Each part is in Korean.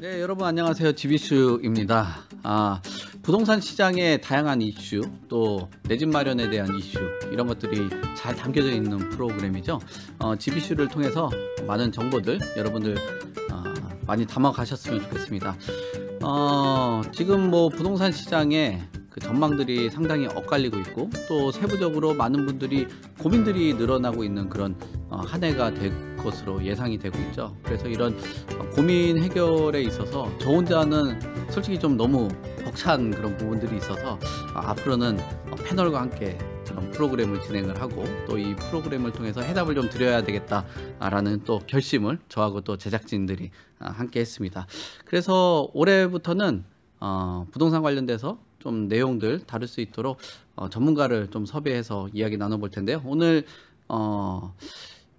네, 여러분 안녕하세요. 지비슈입니다. 아, 부동산 시장의 다양한 이슈, 또 내 집 마련에 대한 이슈 이런 것들이 잘 담겨져 있는 프로그램이죠. 어, 지비슈를 통해서 많은 정보들 여러분들 어, 많이 담아 가셨으면 좋겠습니다. 어, 지금 뭐 부동산 시장에 그 전망들이 상당히 엇갈리고 있고 또 세부적으로 많은 분들이 고민들이 늘어나고 있는 그런 어, 한 해가 될 것으로 예상이 되고 있죠. 그래서 이런 고민 해결에 있어서 저 혼자는 솔직히 좀 너무 벅찬 그런 부분들이 있어서 어, 앞으로는 어, 패널과 함께 그런 프로그램을 진행을 하고 또 이 프로그램을 통해서 해답을 좀 드려야 되겠다라는 또 결심을 저하고 또 제작진들이 아, 함께 했습니다. 그래서 올해부터는 어, 부동산 관련돼서 좀 내용들 다룰 수 있도록 어, 전문가를 좀 섭외해서 이야기 나눠볼 텐데요. 오늘 어,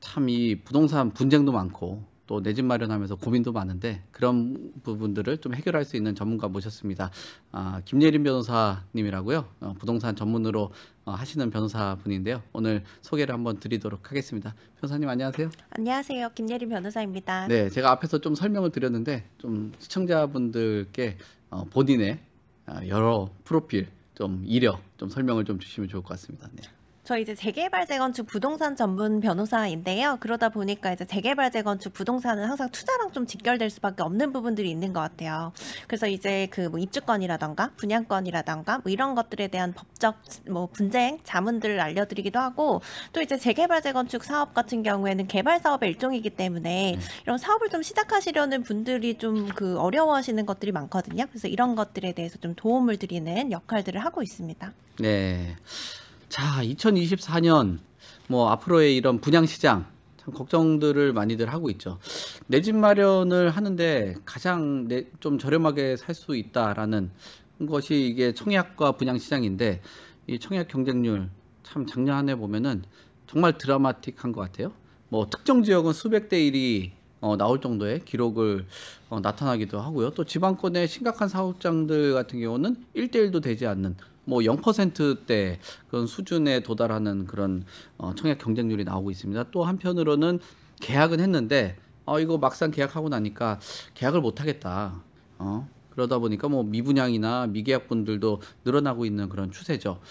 참 이 부동산 분쟁도 많고 또 내 집 마련하면서 고민도 많은데 그런 부분들을 좀 해결할 수 있는 전문가 모셨습니다. 아, 김예린 변호사님이라고요. 어, 부동산 전문으로 어, 하시는 변호사분인데요. 오늘 소개를 한번 드리도록 하겠습니다. 변호사님 안녕하세요. 안녕하세요. 김예린 변호사입니다. 네, 제가 앞에서 좀 설명을 드렸는데 좀 시청자분들께 어, 본인의 아, 여러 프로필 좀 이력 좀 설명을 좀 주시면 좋을 것 같습니다. 네. 저 이제 재개발 재건축 부동산 전문 변호사인데요. 그러다 보니까 이제 재개발 재건축 부동산은 항상 투자랑 좀 직결될 수밖에 없는 부분들이 있는 것 같아요. 그래서 이제 그 뭐 입주권이라던가 분양권이라던가 뭐 이런 것들에 대한 법적 뭐 분쟁 자문들을 알려드리기도 하고 또 이제 재개발 재건축 사업 같은 경우에는 개발 사업의 일종이기 때문에 이런 사업을 좀 시작하시려는 분들이 좀 그 어려워하시는 것들이 많거든요. 그래서 이런 것들에 대해서 좀 도움을 드리는 역할들을 하고 있습니다. 네. 자, 2024년 뭐 앞으로의 이런 분양 시장 참 걱정들을 많이들 하고 있죠. 내 집 마련을 하는데 가장 내, 좀 저렴하게 살 수 있다라는 것이 이게 청약과 분양 시장인데 이 청약 경쟁률 참 작년 한 해 보면은 정말 드라마틱한 것 같아요. 뭐 특정 지역은 수백 대 일이 어, 나올 정도의 기록을 어, 나타나기도 하고요. 또 지방권의 심각한 사업장들 같은 경우는 1대1도 되지 않는 뭐 0%대 그런 수준에 도달하는 그런 어, 청약 경쟁률이 나오고 있습니다. 또 한편으로는 계약은 했는데 어, 이거 막상 계약하고 나니까 계약을 못 하겠다. 어? 그러다 보니까 뭐 미분양이나 미계약 분들도 늘어나고 있는 그런 추세죠.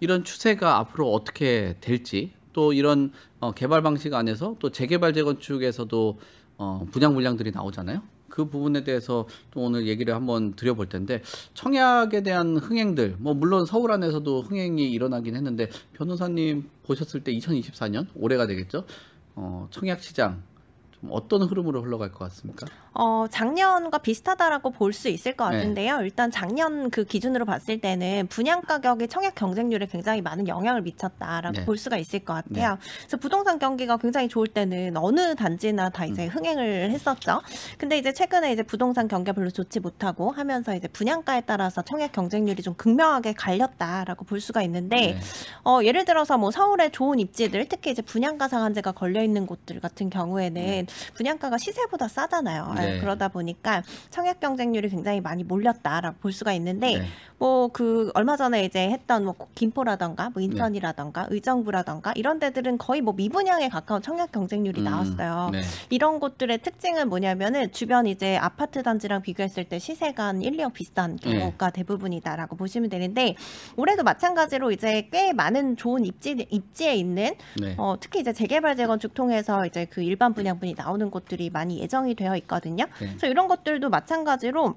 이런 추세가 앞으로 어떻게 될지 또 이런 어, 개발 방식 안에서 또 재개발 재건축에서도 어, 분양 물량들이 나오잖아요. 그 부분에 대해서 또 오늘 얘기를 한번 드려볼 텐데 청약에 대한 흥행들 뭐 물론 서울 안에서도 흥행이 일어나긴 했는데 변호사님 보셨을 때 2024년 올해가 되겠죠 어, 청약 시장 좀 어떤 흐름으로 흘러갈 것 같습니까? 어, 작년과 비슷하다라고 볼 수 있을 것 네. 같은데요. 일단 작년 그 기준으로 봤을 때는 분양 가격이 청약 경쟁률에 굉장히 많은 영향을 미쳤다라고 네. 볼 수가 있을 것 같아요. 그래서 부동산 경기가 굉장히 좋을 때는 어느 단지나 다 이제 음. 흥행을 했었죠. 근데 이제 최근에 이제 부동산 경기가 별로 좋지 못하고 하면서 이제 분양가에 따라서 청약 경쟁률이 좀 극명하게 갈렸다라고 볼 수가 있는데 네. 어, 예를 들어서 뭐 서울의 좋은 입지들, 특히 이제 분양가 상한제가 걸려 있는 곳들 같은 경우에는 분양가가 시세보다 싸잖아요. 네. 예, 그러다 보니까 청약 경쟁률이 굉장히 많이 몰렸다라고 볼 수가 있는데 네. 뭐그 얼마 전에 이제 했던 뭐 김포라던가 뭐 인천이라던가 의정부라던가 이런 데들은 거의 뭐 미분양에 가까운 청약 경쟁률이 음, 나왔어요. 네. 이런 곳들의 특징은 뭐냐면은 주변 이제 아파트 단지랑 비교했을 때 시세가 한 1, 2억 비슷한 네. 경우가 대부분이다라고 보시면 되는데 올해도 마찬가지로 이제 꽤 많은 좋은 입지 입지에 있는 네. 어, 특히 이제 재개발 재건축 통해서 이제 그 일반 분양분이 나오는 곳들이 많이 예정이 되어 있거든요. 네. 그래서 이런 것들도 마찬가지로 한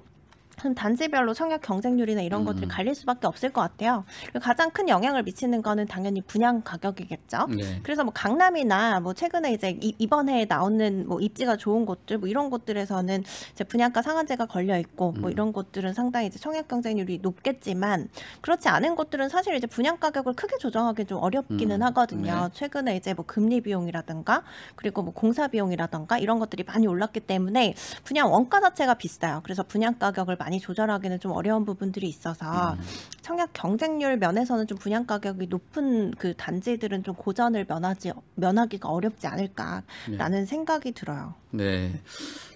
단지별로 청약 경쟁률이나 이런 음. 것들이 갈릴 수밖에 없을 것 같아요. 가장 큰 영향을 미치는 거는 당연히 분양 가격이겠죠. 네. 그래서 뭐 강남이나 뭐 최근에 이제 이- 이번 해에 나오는 뭐 입지가 좋은 곳들 뭐 이런 곳들에서는 이제 분양가 상한제가 걸려 있고 뭐 음. 이런 곳들은 상당히 이제 청약 경쟁률이 높겠지만 그렇지 않은 곳들은 사실 이제 분양 가격을 크게 조정하기 좀 어렵기는 음. 하거든요. 네. 최근에 이제 뭐 금리 비용이라든가 그리고 뭐 공사 비용이라든가 이런 것들이 많이 올랐기 때문에 분양 원가 자체가 비싸요. 그래서 분양 가격을 많이 조절하기는 좀 어려운 부분들이 있어서 음. 청약 경쟁률 면에서는 좀 분양 가격이 높은 그 단지들은 좀 고전을 면하지 면하기가 어렵지 않을까라는 생각이 들어요. 네.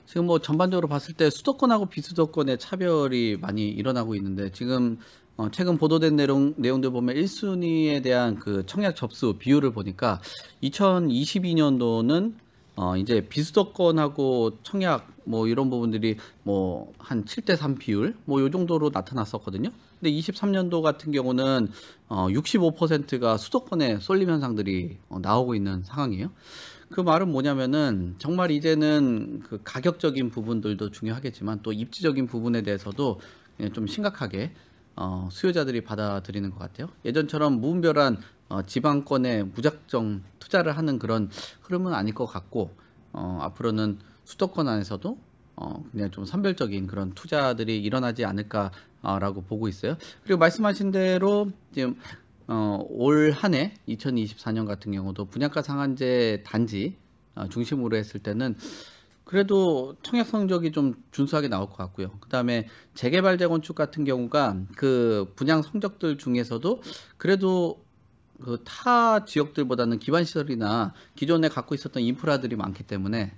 지금 뭐 전반적으로 봤을 때 수도권하고 비수도권의 차별이 많이 일어나고 있는데 지금 어, 최근 보도된 내용 내용들 보면 1순위에 대한 그 청약 접수 비율을 보니까 2022년도는 어, 이제 비수도권하고 청약 뭐 이런 부분들이 뭐 한 7대 3 비율 뭐 요 정도로 나타났었거든요. 근데 23년도 같은 경우는 어, 65%가 수도권에 쏠림 현상들이 어, 나오고 있는 상황이에요. 그 말은 뭐냐면은 정말 이제는 그 가격적인 부분들도 중요하겠지만 또 입지적인 부분에 대해서도 예, 좀 심각하게 어, 수요자들이 받아들이는 것 같아요. 예전처럼 무분별한 어, 지방권에 무작정 투자를 하는 그런 흐름은 아닐 것 같고 어, 앞으로는 수도권 안에서도 어, 그냥 좀 선별적인 그런 투자들이 일어나지 않을까라고 보고 있어요. 그리고 말씀하신 대로 지금 어, 올 한해 2024년 같은 경우도 분양가 상한제 단지 어, 중심으로 했을 때는 그래도 청약 성적이 좀 준수하게 나올 것 같고요. 그다음에 재개발 재건축 같은 경우가 그 분양 성적들 중에서도 그래도 그 타 지역들보다는 기반 시설이나 기존에 갖고 있었던 인프라들이 많기 때문에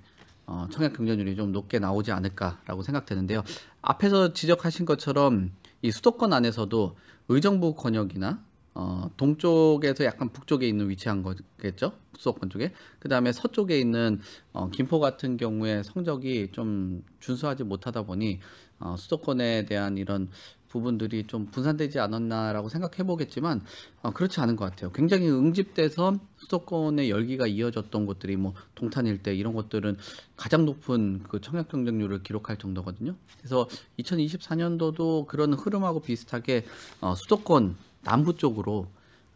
어, 청약 경쟁률이 좀 높게 나오지 않을까라고 생각되는데요. 앞에서 지적하신 것처럼 이 수도권 안에서도 의정부 권역이나 어, 동쪽에서 약간 북쪽에 있는 위치한 거겠죠. 수도권 쪽에. 그 다음에 서쪽에 있는 어, 김포 같은 경우에 성적이 좀 준수하지 못하다 보니 어, 수도권에 대한 이런 부분들이 좀 분산되지 않았나라고 생각해 보겠지만 어, 그렇지 않은 것 같아요. 굉장히 응집돼서 수도권의 열기가 이어졌던 곳들이 뭐 동탄 일대 이런 것들은 가장 높은 그 청약 경쟁률을 기록할 정도거든요. 그래서 2024년도도 그런 흐름하고 비슷하게 어, 수도권 남부 쪽으로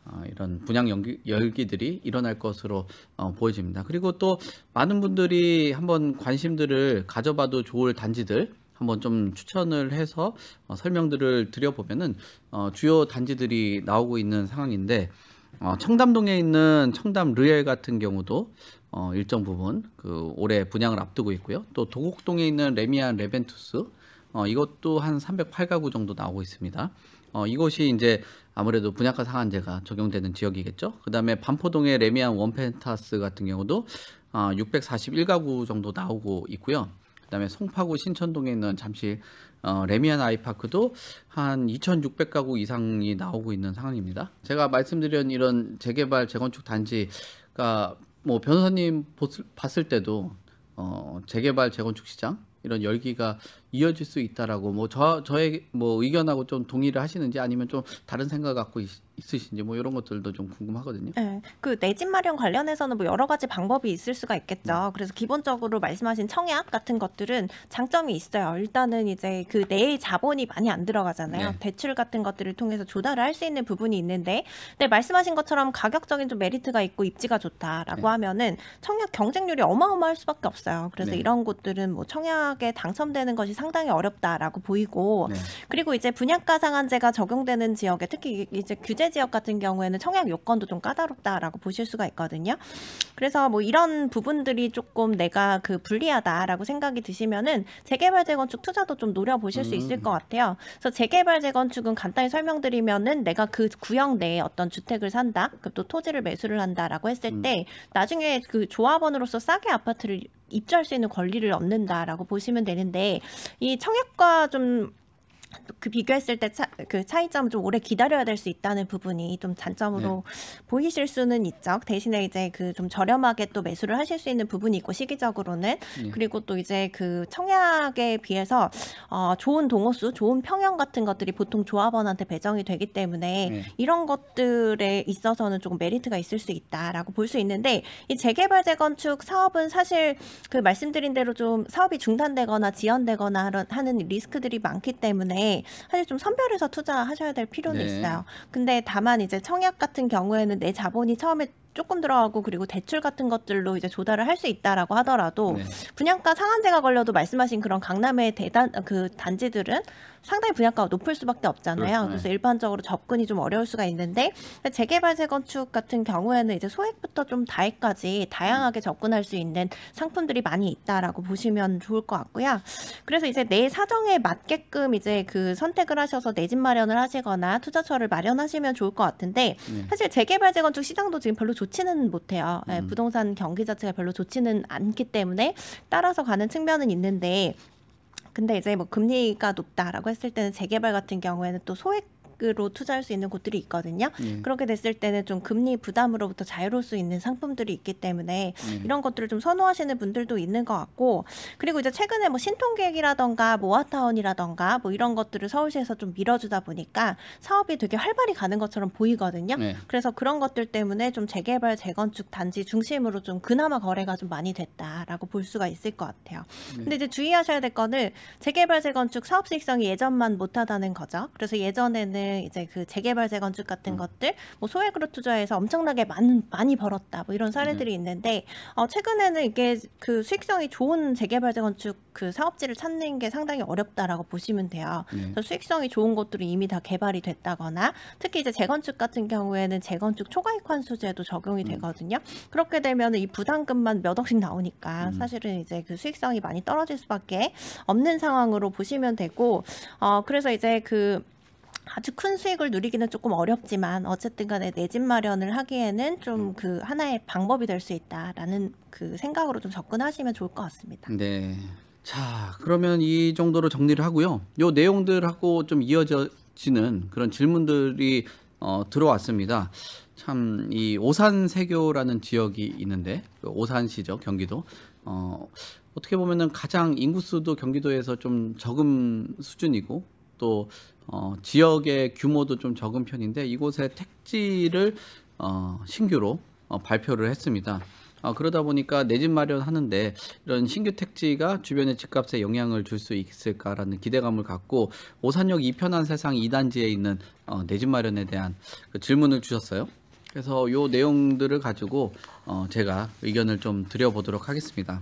어, 이런 분양 연기, 열기들이 일어날 것으로 어, 보여집니다. 그리고 또 많은 분들이 한번 관심들을 가져봐도 좋을 단지들 한번 좀 추천을 해서 어, 설명들을 드려보면은 어, 주요 단지들이 나오고 있는 상황인데 어, 청담동에 있는 청담 르엘 같은 경우도 어, 일정 부분 그 올해 분양을 앞두고 있고요. 또 도곡동에 있는 레미안 레벤투스 어, 이것도 한 308가구 정도 나오고 있습니다. 어, 이곳이 이제 아무래도 분양가 상한제가 적용되는 지역이겠죠. 그 다음에 반포동의 레미안 원펜타스 같은 경우도 어, 641가구 정도 나오고 있고요. 그 다음에 송파구 신천동에 있는 잠실 어, 레미안 아이파크도 한 2,600가구 이상이 나오고 있는 상황입니다. 제가 말씀드린 이런 재개발 재건축 단지가 뭐 변호사님 봤을 때도 어, 재개발 재건축 시장 이런 열기가 이어질 수 있다라고 뭐 저 저의 뭐 의견하고 좀 동의를 하시는지 아니면 좀 다른 생각 갖고 있, 있으신지 뭐 이런 것들도 좀 궁금하거든요. 네, 그 내 집 마련 관련해서는 뭐 여러 가지 방법이 있을 수가 있겠죠. 그래서 기본적으로 말씀하신 청약 같은 것들은 장점이 있어요. 일단은 이제 그 내 자본이 많이 안 들어가잖아요. 네. 대출 같은 것들을 통해서 조달을 할 수 있는 부분이 있는데, 근데 말씀하신 것처럼 가격적인 좀 메리트가 있고 입지가 좋다라고 네. 하면은 청약 경쟁률이 어마어마할 수밖에 없어요. 그래서 네. 이런 곳들은 뭐 청약에 당첨되는 것이 상당히 어렵다라고 보이고, 네. 그리고 이제 분양가 상한제가 적용되는 지역에 특히 이제 규제 지역 같은 경우에는 청약 요건도 좀 까다롭다라고 보실 수가 있거든요. 그래서 뭐 이런 부분들이 조금 내가 그 불리하다라고 생각이 드시면은 재개발 재건축 투자도 좀 노려 보실 수 있을 음. 것 같아요. 그래서 재개발 재건축은 간단히 설명드리면은 내가 그 구역 내에 어떤 주택을 산다, 그또 토지를 매수를 한다라고 했을 음. 때 나중에 그 조합원으로서 싸게 아파트를 입주할 수 있는 권리를 얻는다라고 보시면 되는데 이 청약과 좀 그 비교했을 때 그 차이점은 좀 오래 기다려야 될 수 있다는 부분이 좀 잔점으로 보이실 수는 있죠. 대신에 이제 그 좀 저렴하게 또 매수를 하실 수 있는 부분이 있고 시기적으로는 네. 그리고 또 이제 그 청약에 비해서 어, 좋은 동호수, 좋은 평형 같은 것들이 보통 조합원한테 배정이 되기 때문에 네. 이런 것들에 있어서는 조금 메리트가 있을 수 있다라고 볼 수 있는데 이 재개발 재건축 사업은 사실 그 말씀드린 대로 좀 사업이 중단되거나 지연되거나 하는 리스크들이 많기 때문에 사실 좀 선별해서 투자하셔야 될 필요는 네. 있어요. 근데 다만 이제 청약 같은 경우에는 내 자본이 처음에 조금 들어가고 그리고 대출 같은 것들로 이제 조달을 할 수 있다라고 하더라도 네. 분양가 상한제가 걸려도 말씀하신 그런 강남의 대단 그 단지들은 상당히 분양가가 높을 수밖에 없잖아요. 그렇죠. 그래서 일반적으로 접근이 좀 어려울 수가 있는데 재개발 재건축 같은 경우에는 이제 소액부터 좀 다액까지 다양하게 접근할 수 있는 상품들이 많이 있다라고 보시면 좋을 것 같고요. 그래서 이제 내 사정에 맞게끔 이제 그 선택을 하셔서 내 집 마련을 하시거나 투자처를 마련하시면 좋을 것 같은데 네. 사실 재개발 재건축 시장도 지금 별로 좋 지는 못해요. 예, 음. 부동산 경기 자체가 별로 좋지는 않기 때문에 따라서 가는 측면은 있는데 근데 이제 뭐 금리가 높다라고 했을 때는 재개발 같은 경우에는 또 소액 소액으로 투자할 수 있는 곳들이 있거든요. 예. 그렇게 됐을 때는 좀 금리 부담으로부터 자유로울 수 있는 상품들이 있기 때문에 예. 이런 것들을 좀 선호하시는 분들도 있는 것 같고 그리고 이제 최근에 뭐 신통계획이라던가 모아타운이라던가 뭐 이런 것들을 서울시에서 좀 밀어주다 보니까 사업이 되게 활발히 가는 것처럼 보이거든요. 예. 그래서 그런 것들 때문에 좀 재개발 재건축 단지 중심으로 좀 그나마 거래가 좀 많이 됐다라고 볼 수가 있을 것 같아요. 근데 이제 주의하셔야 될 거는 재개발 재건축 사업 수익성이 예전만 못하다는 거죠. 그래서 예전에는 이제 그 재개발 재건축 같은 것들 뭐 소액으로 투자해서 엄청나게 많은 많이 벌었다 뭐 이런 사례들이 있는데 어 최근에는 이게 그 수익성이 좋은 재개발 재건축 그 사업지를 찾는 게 상당히 어렵다라고 보시면 돼요. 예. 그래서 수익성이 좋은 것들이 이미 다 개발이 됐다거나 특히 이제 재건축 같은 경우에는 재건축 초과이익 환수제도 적용이 되거든요. 그렇게 되면 이 부담금만 몇 억씩 나오니까 사실은 이제 그 수익성이 많이 떨어질 수밖에 없는 상황으로 보시면 되고 어 그래서 이제 그 아주 큰 수익을 누리기는 조금 어렵지만 어쨌든 간에 내 집 마련을 하기에는 좀 그 하나의 방법이 될 수 있다라는 그 생각으로 좀 접근하시면 좋을 것 같습니다. 네. 자, 그러면 이 정도로 정리를 하고요. 요 내용들하고 좀 이어지는 그런 질문들이 어, 들어왔습니다. 참, 이 오산세교라는 지역이 있는데, 그 오산시죠, 경기도. 어, 어떻게 보면은 가장 인구수도 경기도에서 좀 적은 수준이고, 또, 어, 지역의 규모도 좀 적은 편인데, 이곳에 택지를, 어, 신규로 어, 발표를 했습니다. 어, 그러다 보니까 내 집 마련하는데 이런 신규 택지가 주변의 집값에 영향을 줄 수 있을까라는 기대감을 갖고 오산역 이편한 세상 2단지에 있는 어, 내 집 마련에 대한 그 질문을 주셨어요. 그래서 요 내용들을 가지고 어, 제가 의견을 좀 드려보도록 하겠습니다.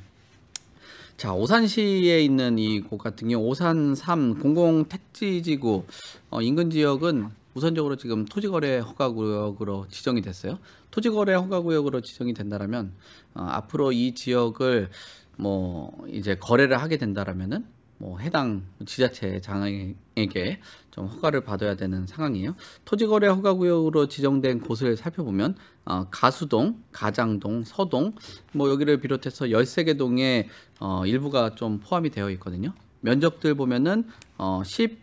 자, 오산시에 있는 이 곳 같은 경우 오산 3 공공 택지 지구 어, 인근 지역은 우선적으로 지금 토지거래 허가구역으로 지정이 됐어요. 토지거래 허가구역으로 지정이 된다라면 어, 앞으로 이 지역을 뭐 이제 거래를 하게 된다라면은 뭐 해당 지자체 장에게 좀 허가를 받아야 되는 상황이에요. 토지거래 허가구역으로 지정된 곳을 살펴보면 어, 가수동, 가장동, 서동 뭐 여기를 비롯해서 13개 동에 어, 일부가 좀 포함이 되어 있거든요. 면적들 보면은 어, 10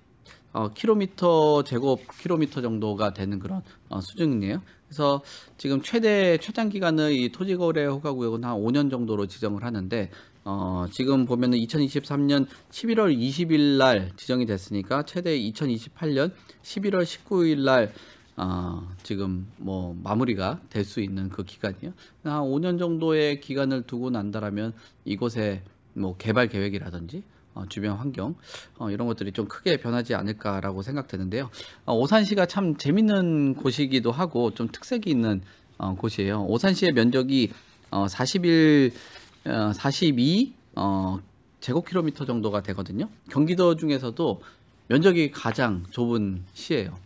어, 킬로미터 제곱 킬로미터 정도가 되는 그런 어, 수준이에요. 그래서 지금 최대 최장 기간의 이 토지거래 허가구역은 한 5년 정도로 지정을 하는데 어, 지금 보면은 2023년 11월 20일 날 지정이 됐으니까 최대 2028년 11월 19일 날 어, 지금 뭐 마무리가 될 수 있는 그 기간이요. 한 5년 정도의 기간을 두고 난다라면 이곳에 뭐 개발 계획이라든지 어, 주변 환경 어, 이런 것들이 좀 크게 변하지 않을까라고 생각되는데요. 어, 오산시가 참 재밌는 곳이기도 하고 좀 특색이 있는 어, 곳이에요. 오산시의 면적이 어, 41, 어, 42 어, 제곱킬로미터 정도가 되거든요. 경기도 중에서도 면적이 가장 좁은 시예요.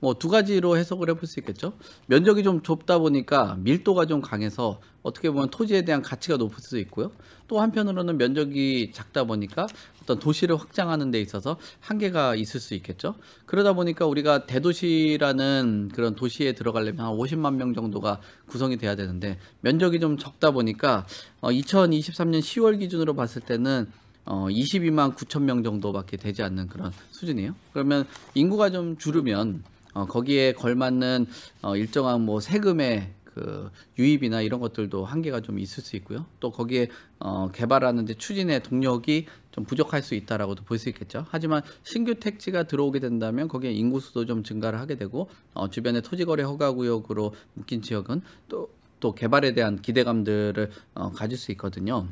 뭐 두 가지로 해석을 해볼 수 있겠죠. 면적이 좀 좁다 보니까 밀도가 좀 강해서 어떻게 보면 토지에 대한 가치가 높을 수 있고요. 또 한편으로는 면적이 작다 보니까 어떤 도시를 확장하는 데 있어서 한계가 있을 수 있겠죠. 그러다 보니까 우리가 대도시라는 그런 도시에 들어가려면 한 50만 명 정도가 구성이 돼야 되는데 면적이 좀 적다 보니까 어, 2023년 10월 기준으로 봤을 때는 어, 22만 9천 명 정도밖에 되지 않는 그런 수준이에요. 그러면 인구가 좀 줄으면 어, 거기에 걸맞는 어, 일정한 뭐 세금의 그 유입이나 이런 것들도 한계가 좀 있을 수 있고요. 또 거기에 어, 개발하는데 추진의 동력이 좀 부족할 수 있다라고도 볼 수 있겠죠. 하지만 신규 택지가 들어오게 된다면 거기에 인구수도 좀 증가를 하게 되고 어, 주변의 토지거래 허가구역으로 묶인 지역은 또 또 개발에 대한 기대감들을 어, 가질 수 있거든요.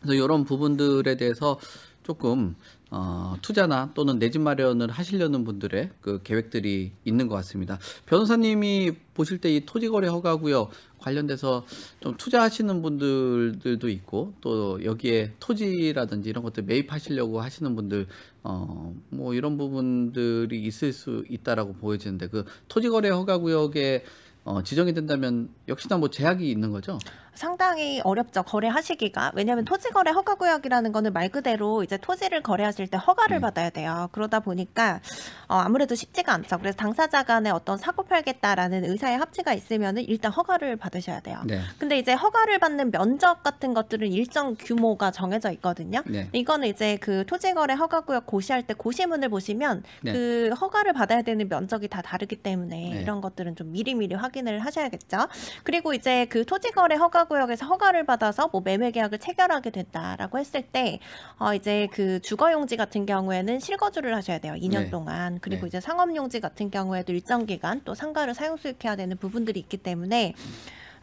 그래서 이런 부분들에 대해서 조금 어, 투자나 또는 내 집 마련을 하시려는 분들의 그 계획들이 있는 것 같습니다. 변호사님이 보실 때 이 토지거래 허가구역 관련돼서 좀 투자하시는 분들도 있고 또 여기에 토지라든지 이런 것들 매입하시려고 하시는 분들 어, 뭐 이런 부분들이 있을 수 있다라고 보여지는데 그 토지거래 허가구역에 어, 지정이 된다면 역시나 뭐 제약이 있는 거죠. 상당히 어렵죠. 거래하시기가. 왜냐하면 토지 거래 허가 구역이라는 거는 말 그대로 이제 토지를 거래하실 때 허가를 네. 받아야 돼요. 그러다 보니까 어, 아무래도 쉽지가 않죠. 그래서 당사자 간에 어떤 사고 팔겠다라는 의사의 합치가 있으면은 일단 허가를 받으셔야 돼요. 네. 근데 이제 허가를 받는 면적 같은 것들은 일정 규모가 정해져 있거든요. 네. 이거는 이제 그 토지 거래 허가 구역 고시할 때 고시문을 보시면 네. 그 허가를 받아야 되는 면적이 다 다르기 때문에 네. 이런 것들은 좀 미리미리 확인을 하셔야겠죠. 그리고 이제 그 토지 거래 허가 구역에서 허가를 받아서 뭐 매매 계약을 체결하게 된다라고 했을 때 어 이제 그 주거용지 같은 경우에는 실거주를 하셔야 돼요. 2년 네. 동안. 그리고 네. 이제 상업용지 같은 경우에도 일정 기간 또 상가를 사용 수익해야 되는 부분들이 있기 때문에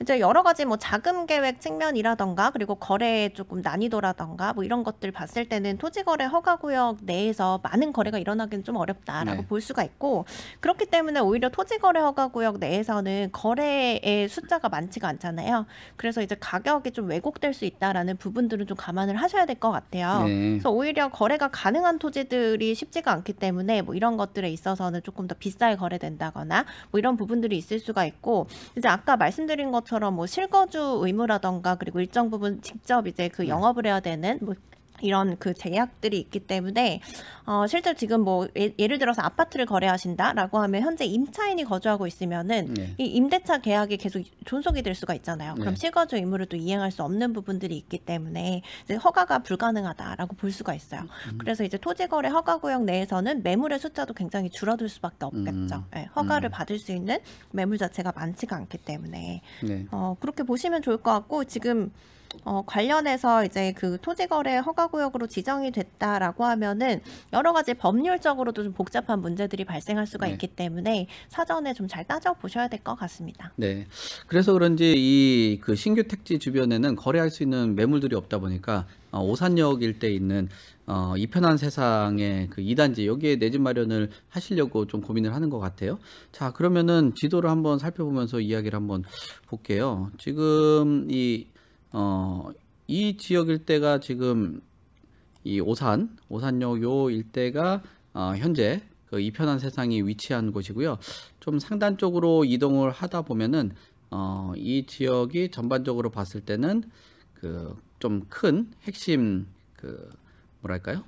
이제 여러 가지 뭐 자금 계획 측면이라던가 그리고 거래의 조금 난이도라던가 뭐 이런 것들 봤을 때는 토지 거래 허가 구역 내에서 많은 거래가 일어나기는 좀 어렵다라고 네. 볼 수가 있고 그렇기 때문에 오히려 토지 거래 허가 구역 내에서는 거래의 숫자가 많지가 않잖아요. 그래서 이제 가격이 좀 왜곡될 수 있다라는 부분들은 좀 감안을 하셔야 될 것 같아요. 네. 그래서 오히려 거래가 가능한 토지들이 쉽지가 않기 때문에 뭐 이런 것들에 있어서는 조금 더 비싸게 거래된다거나 뭐 이런 부분들이 있을 수가 있고 이제 아까 말씀드린 것 처럼 뭐 실거주 의무라던가 그리고 일정 부분 직접 이제 그 네. 영업을 해야 되는 뭐 이런 그 제약들이 있기 때문에 어 실제로 지금 뭐 예, 예를 들어서 아파트를 거래하신다라고 하면 현재 임차인이 거주하고 있으면은 네. 이 임대차 계약이 계속 존속이 될 수가 있잖아요. 그럼 네. 실거주 의무를 또 이행할 수 없는 부분들이 있기 때문에 이제 허가가 불가능하다라고 볼 수가 있어요. 음. 그래서 이제 토지 거래 허가 구역 내에서는 매물의 숫자도 굉장히 줄어들 수밖에 없겠죠. 음. 네, 허가를 음. 받을 수 있는 매물 자체가 많지가 않기 때문에 네. 어, 그렇게 보시면 좋을 것 같고 지금 어, 관련해서 이제 그 토지거래 허가구역으로 지정이 됐다라고 하면은 여러 가지 법률적으로도 좀 복잡한 문제들이 발생할 수가 네. 있기 때문에 사전에 좀 잘 따져 보셔야 될 것 같습니다. 네. 그래서 그런지 이 그 신규 택지 주변에는 거래할 수 있는 매물들이 없다 보니까 어, 오산역 일대에 있는 어, 이 편한 세상의 그 2단지 여기에 내 집 마련을 하시려고 좀 고민을 하는 것 같아요. 자, 그러면은 지도를 한번 살펴보면서 이야기를 한번 볼게요. 지금 이 어, 이 지역 일대가 지금 이 오산, 오산역 요 일대가 어, 현재 그 이편한 세상이 위치한 곳이고요. 좀 상단 쪽으로 이동을 하다 보면은 어, 이 지역이 전반적으로 봤을 때는 그 좀 큰 핵심 그 뭐랄까요?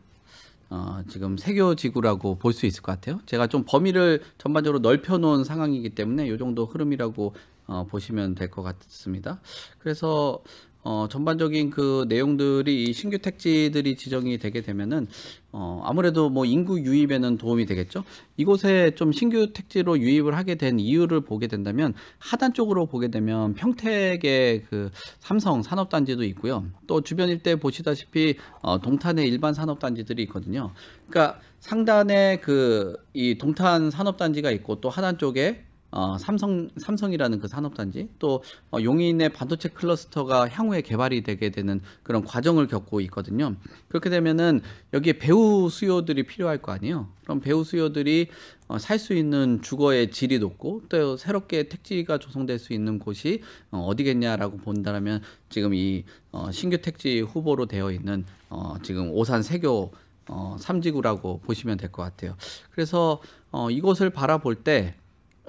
어, 지금 세교 지구라고 볼 수 있을 것 같아요. 제가 좀 범위를 전반적으로 넓혀 놓은 상황이기 때문에 이 정도 흐름이라고 어, 보시면 될 것 같습니다. 그래서 어, 전반적인 그 내용들이 이 신규 택지들이 지정이 되게 되면은 어, 아무래도 뭐 인구 유입에는 도움이 되겠죠. 이곳에 좀 신규 택지로 유입을 하게 된 이유를 보게 된다면 하단 쪽으로 보게 되면 평택의 그 삼성 산업단지도 있고요. 또 주변 일대 보시다시피 어, 동탄의 일반 산업단지들이 있거든요. 그러니까 상단에 그 이 동탄 산업단지가 있고 또 하단 쪽에 어, 삼성 삼성이라는 그 산업단지 또 어, 용인의 반도체 클러스터가 향후에 개발이 되게 되는 그런 과정을 겪고 있거든요. 그렇게 되면은 여기에 배우 수요들이 필요할 거 아니에요. 그럼 배우 수요들이 어, 살 수 있는 주거의 질이 높고 또 새롭게 택지가 조성될 수 있는 곳이 어, 어디겠냐라고 본다면 지금 이 어, 신규 택지 후보로 되어 있는 어, 지금 오산 세교 어, 삼지구라고 보시면 될 것 같아요. 그래서 어, 이곳을 바라볼 때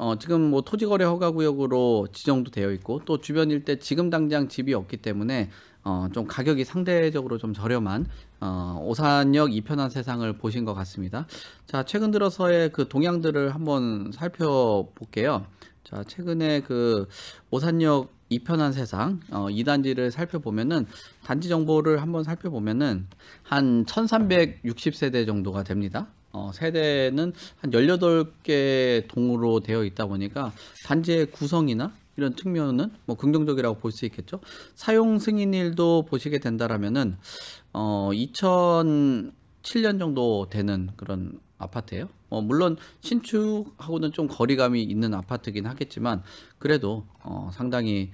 어, 지금 뭐 토지거래 허가구역으로 지정도 되어 있고 또 주변 일대 지금 당장 집이 없기 때문에 어, 좀 가격이 상대적으로 좀 저렴한 어, 오산역 이편한 세상을 보신 것 같습니다. 자, 최근 들어서의 그 동향들을 한번 살펴볼게요. 자, 최근에 그 오산역 이편한 세상 어, 2단지를 살펴보면은 단지 정보를 한번 살펴보면은 한 1360세대 정도가 됩니다. 어, 세대는 한 18개 동으로 되어 있다 보니까 단지의 구성이나 이런 측면은 뭐 긍정적이라고 볼 수 있겠죠. 사용 승인일도 보시게 된다라면은 어 2007년 정도 되는 그런 아파트예요. 어 물론 신축하고는 좀 거리감이 있는 아파트긴 하겠지만 그래도 어 상당히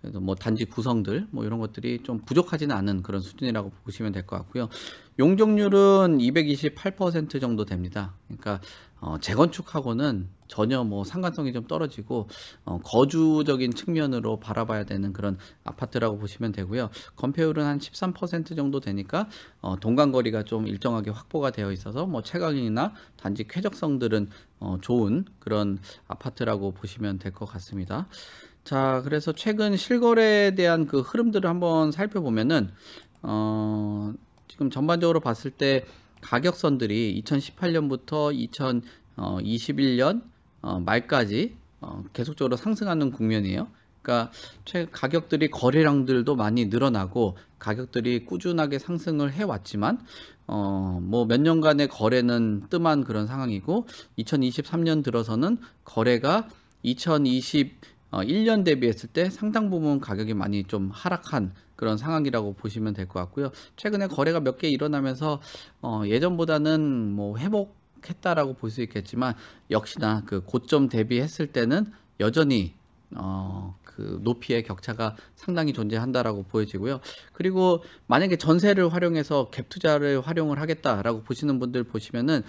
그래도 뭐 단지 구성들 뭐 이런 것들이 좀 부족하지는 않은 그런 수준이라고 보시면 될 것 같고요. 용적률은 228% 정도 됩니다. 그러니까 어, 재건축하고는 전혀 뭐 상관성이 좀 떨어지고 어, 거주적인 측면으로 바라봐야 되는 그런 아파트라고 보시면 되고요. 건폐율은 한 13% 정도 되니까 어, 동간거리가 좀 일정하게 확보가 되어 있어서 뭐 채광이나 단지 쾌적성들은 어, 좋은 그런 아파트라고 보시면 될 것 같습니다. 자, 그래서 최근 실거래에 대한 그 흐름들을 한번 살펴보면은 어, 지금 전반적으로 봤을 때 가격선들이 2018년부터 2021년 어, 말까지 어, 계속적으로 상승하는 국면이에요. 그러니까 최 가격들이 거래량들도 많이 늘어나고 가격들이 꾸준하게 상승을 해왔지만 어, 뭐 몇 년간의 거래는 뜸한 그런 상황이고 2023년 들어서는 거래가 2021년 대비했을 때 상당 부분 가격이 많이 좀 하락한 그런 상황이라고 보시면 될 것 같고요. 최근에 거래가 몇 개 일어나면서 어, 예전보다는 뭐 회복했다라고 볼 수 있겠지만 역시나 그 고점 대비했을 때는 여전히 어, 그 높이의 격차가 상당히 존재한다라고 보여지고요. 그리고 만약에 전세를 활용해서 갭 투자를 활용을 하겠다라고 보시는 분들 보시면은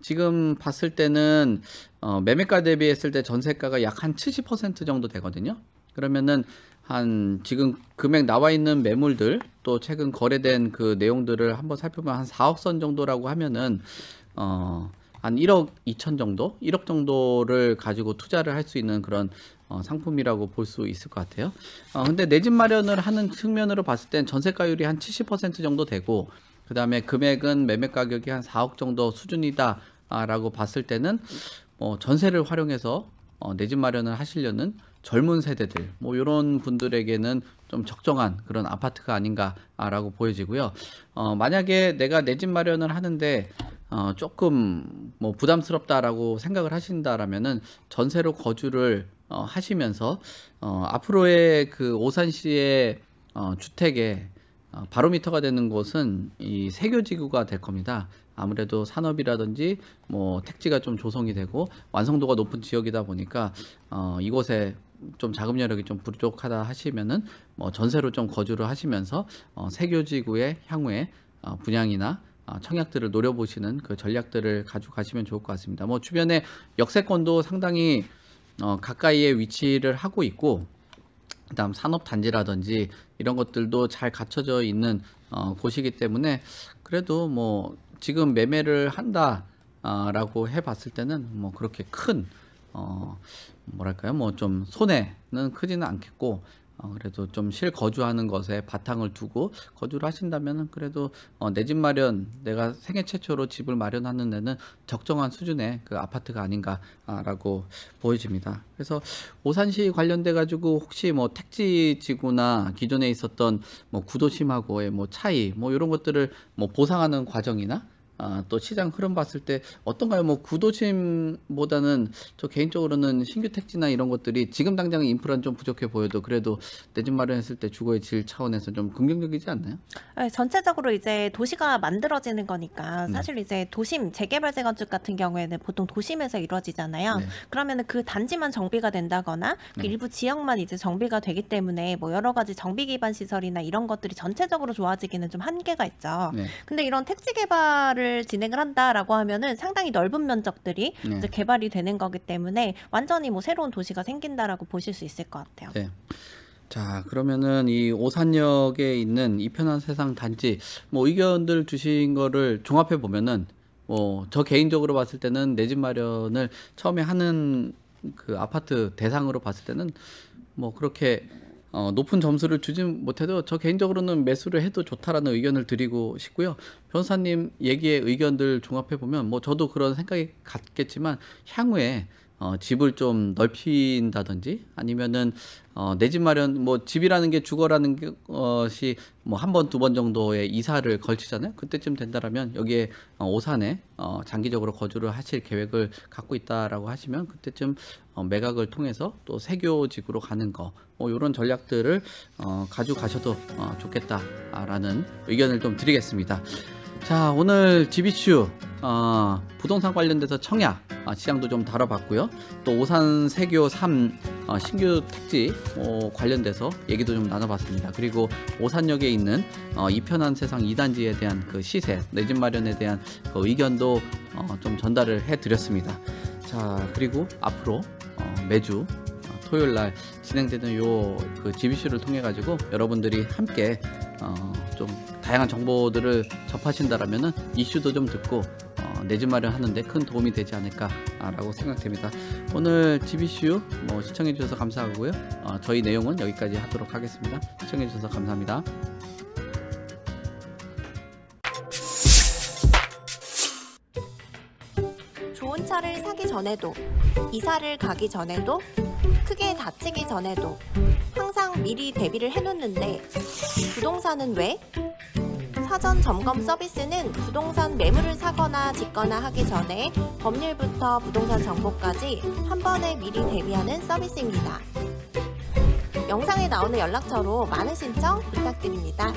지금 봤을 때는 어, 매매가 대비했을 때 전세가가 약 한 70% 정도 되거든요. 그러면은 한 지금 금액 나와 있는 매물들 또 최근 거래된 그 내용들을 한번 살펴보면 한 4억 선 정도라고 하면은 어, 한 1억 2천 정도, 1억 정도를 가지고 투자를 할 수 있는 그런 어, 상품이라고 볼 수 있을 것 같아요. 어, 근데 내 집 마련을 하는 측면으로 봤을 땐 전세가율이 한 70% 정도 되고, 그 다음에 금액은 매매 가격이 한 4억 정도 수준이다 라고 봤을 때는 뭐 전세를 활용해서 어, 내 집 마련을 하시려는 젊은 세대들, 뭐 이런 분들에게는 좀 적정한 그런 아파트가 아닌가라고 보여지고요. 어, 만약에 내가 내 집 마련을 하는데 어, 조금 뭐 부담스럽다라고 생각을 하신다라면은 전세로 거주를 어, 하시면서 어, 앞으로의 그 오산시의 어, 주택의 어, 바로미터가 되는 곳은 이 세교지구가 될 겁니다. 아무래도 산업이라든지 뭐 택지가 좀 조성이 되고 완성도가 높은 지역이다 보니까 어, 이곳에 좀 자금 여력이 좀 부족하다 하시면은 뭐 전세로 좀 거주를 하시면서 어, 세교지구의 향후에 어, 분양이나 어, 청약들을 노려보시는 그 전략들을 가지고 가시면 좋을 것 같습니다. 뭐 주변에 역세권도 상당히 어, 가까이에 위치를 하고 있고 그다음 산업 단지라든지 이런 것들도 잘 갖춰져 있는 어, 곳이기 때문에 그래도 뭐 지금 매매를 한다라고 해봤을 때는 뭐 그렇게 큰 어, 뭐랄까요? 뭐 좀 손해는 크지는 않겠고 어, 그래도 좀 실거주하는 것에 바탕을 두고 거주를 하신다면은 그래도 어, 내 집 마련 내가 생애 최초로 집을 마련하는 데는 적정한 수준의 그 아파트가 아닌가라고 보여집니다. 그래서 오산시 관련돼 가지고 혹시 뭐 택지 지구나 기존에 있었던 뭐 구도심하고의 뭐 차이 뭐 이런 것들을 뭐 보상하는 과정이나 아, 또 시장 흐름 봤을 때 어떤가요? 뭐 구도심보다는 저 개인적으로는 신규 택지나 이런 것들이 지금 당장 인프라는 좀 부족해 보여도 그래도 내 집 마련했을 때 주거의 질 차원에서 좀 긍정적이지 않나요? 네, 전체적으로 이제 도시가 만들어지는 거니까 네. 사실 이제 도심 재개발 재건축 같은 경우에는 보통 도심에서 이루어지잖아요. 네. 그러면은 그 단지만 정비가 된다거나 그 네. 일부 지역만 이제 정비가 되기 때문에 뭐 여러 가지 정비 기반 시설이나 이런 것들이 전체적으로 좋아지기는 좀 한계가 있죠. 네. 근데 이런 택지 개발을 진행을 한다라고 하면은 상당히 넓은 면적들이 네. 이제 개발이 되는 거기 때문에 완전히 뭐 새로운 도시가 생긴다라고 보실 수 있을 것 같아요. 네. 자, 그러면은 이 오산역에 있는 이 편한 세상 단지 뭐 의견들 주신 거를 종합해 보면은 뭐 저 개인적으로 봤을 때는 내 집 마련을 처음에 하는 그 아파트 대상으로 봤을 때는 뭐 그렇게 어, 높은 점수를 주진 못해도 저 개인적으로는 매수를 해도 좋다라는 의견을 드리고 싶고요. 변호사님 얘기의 의견들 종합해 보면 뭐 저도 그런 생각이 같겠지만 향후에 어, 집을 좀 넓힌다든지 아니면은 어, 내 집 마련 뭐 집이라는 게 주거라는 게- 것이 뭐 한 번 두 번 정도의 이사를 걸치잖아요. 그때쯤 된다라면 여기에 어, 오산에 어, 장기적으로 거주를 하실 계획을 갖고 있다라고 하시면 그때쯤 어, 매각을 통해서 또 세교지구로 가는 거, 뭐 이런 전략들을 어, 가지고 가셔도 어, 좋겠다라는 의견을 좀 드리겠습니다. 자 오늘 지비슈 어, 부동산 관련돼서 청약 아, 시장도 좀 다뤄봤고요. 또 오산 세교 3 어, 신규 택지 어, 관련돼서 얘기도 좀 나눠봤습니다. 그리고 오산역에 있는 어, 이편한 세상 2단지에 대한 그 시세, 내 집 마련에 대한 그 의견도 어, 좀 전달을 해드렸습니다. 자 그리고 앞으로 어, 매주 어, 토요일 날 진행되는 요그 GBC를 통해 가지고 여러분들이 함께 어, 좀 다양한 정보들을 접하신다라면은 이슈도 좀 듣고 어, 내집 마련하는데 큰 도움이 되지 않을까라고 생각됩니다. 오늘 GBCU 뭐 시청해 주셔서 감사하고요. 어, 저희 내용은 여기까지 하도록 하겠습니다. 시청해 주셔서 감사합니다. 좋은 차를 사기 전에도, 이사를 가기 전에도, 크게 다치기 전에도 항상 미리 대비를 해놓는데 부동산은 왜? 사전 점검 서비스는 부동산 매물을 사거나 짓거나 하기 전에 법률부터 부동산 정보까지 한 번에 미리 대비하는 서비스입니다. 영상에 나오는 연락처로 많은 신청 부탁드립니다.